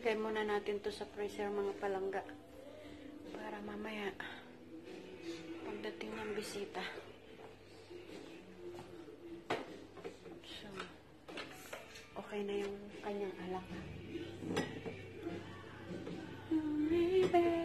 Lagay muna natin to sa freezer mga palangga. Para mamaya, pagdating ng bisita. So, okay na yung kanyang alak. Baby.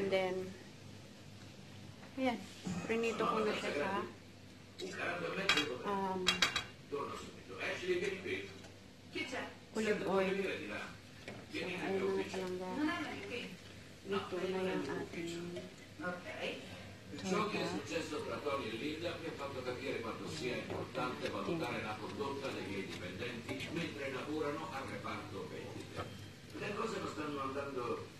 And then, ayan, prinito ko na siya sa um, olive oil. So, ayun mga palangga. Dito na yung ating Ciò che è successo tra Tony e Linda mi ha fatto capire quanto sia importante valutare la condotta dei miei dipendenti mentre lavorano al reparto vendite. Le cose non stanno andando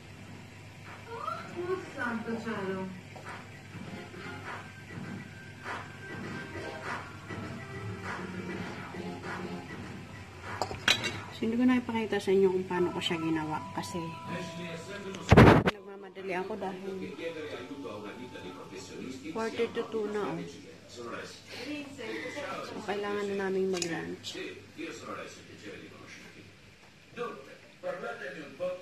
Oh, santo cielo. So, hindi ko na ipakita sa inyo kung paano ko siya ginawa kasi nagmamadali ako dahil 40 to 2 na oh. So, kailangan na namin mag-lunch. Dottore, parlatemi un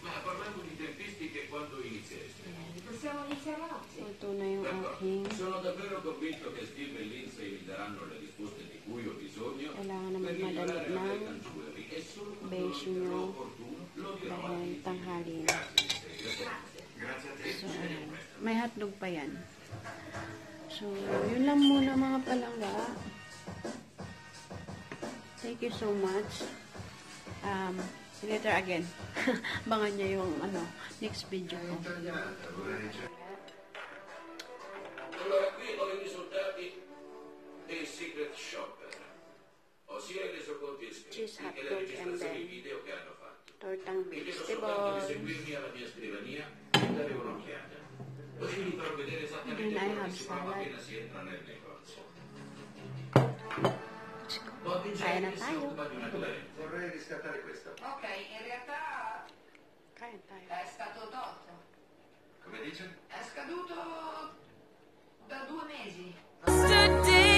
Ma parlando di tempistiche, quando inizieresti? Possiamo iniziare aking Sono davvero convinto che Steve e Lindsay mi daranno le risposte di cui ho bisogno na per migliorare ng American Jewelry e solo quando lo opportuno lo dirò a Lindsay. na. Grazie a te. So, ayan. May hotdog pa yan. So, yun lang muna mga palangga. Thank you so much. Um, later again. Bangan niya yung ano, next video ko. Allora qui ho i risultati dei Secret Shopper, ossia i resoconti Cheese scritti hot e le dog and registrazioni then video che hanno fatto. Tortang Vi chiedo soltanto di seguirmi alla mia scrivania e dare un'occhiata. Così vi farò vedere esattamente Then I quello che si prova salad. appena si entra nel negozio. Si occupa di una. Vorrei riscattare questo. Ok, in realtà tayo. è stato tolto. Come dice? È scaduto da due mesi.